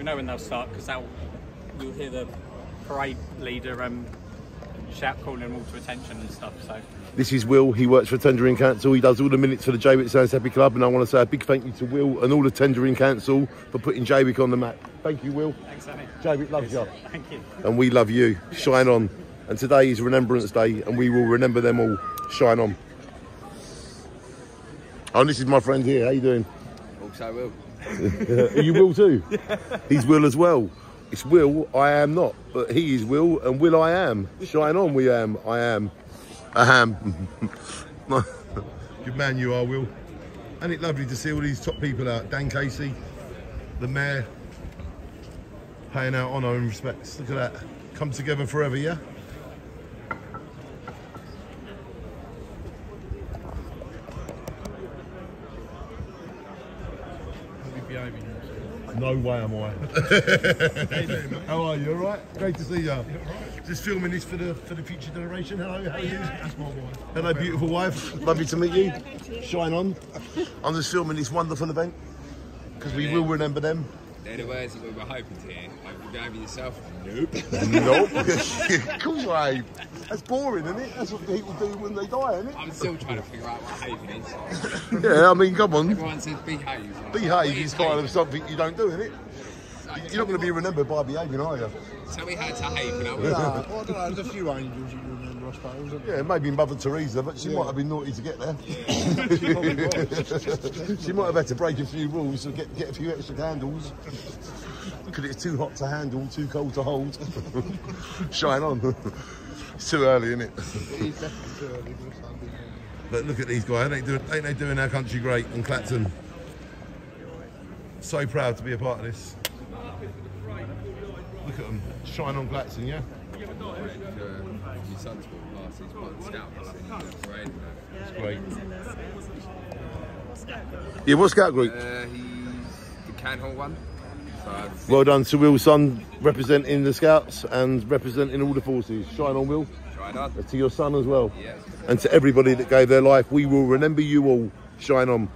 We know when they'll start because you'll hear the parade leader um, shout calling all to attention and stuff. So This is Will. He works for Tendring Council. He does all the minutes for the Jaywick Sands Happy Club. And I want to say a big thank you to Will and all the Tendring Council for putting Jaywick on the map. Thank you, Will. thanks, Annie. Jaywick loves you. Thank you. And we love you. Shine on. And today is Remembrance Day and we will remember them all. Shine on. Oh, and this is my friend here. How you doing? Also will. You Will too? He's Will as well. It's Will, I am not. But he is Will and Will I am. Shine on, we am. I am. I am. Good man you are, Will. And it's lovely to see all these top people out. Dan Casey, the mayor, paying out honour and respects. Look at that. Come together forever, yeah? No way am I. How are you? All right? Great to see you. Just filming this for the for the future generation. Hello, how are you? That's my wife. Hello, beautiful wife. Lovely to meet you. Shine on. I'm just filming this wonderful event because we will remember them. They're the words that we were hoping to hear. Hope you over yourself. Nope. nope. of course I ain't. That's boring, isn't it? That's what people do when they die, isn't it? I'm still trying to figure out what haven is. Yeah, I mean, come on. Everyone says behave. Behave is kind of something you don't do, isn't it? You're not going to be remembered by behaving, are you? Tell me how to haven up. Nah, I don't know, there's a few angels you remember, I suppose. isn't there? Yeah, maybe Mother Teresa, but she might have been naughty to get there. she might have had to break a few rules to get, get a few extra candles. Because it's too hot to handle, too cold to hold. Shine on. it's too early, isn't it? He's definitely too early for Sunday. But look at these guys, ain't they doing, ain't they doing our country great in Clacton? So proud to be a part of this. Look at them, shine on Clacton, yeah? Your son's ball last, he's part the scout bus and he's a parade. It's great. Yeah, what scout group? Uh, he's the Canhall one. Well done to Will's son, representing the scouts and representing all the forces. Shine on, Will. tried on. To your son as well. Yeah. And to everybody that gave their life, we will remember you all. Shine on.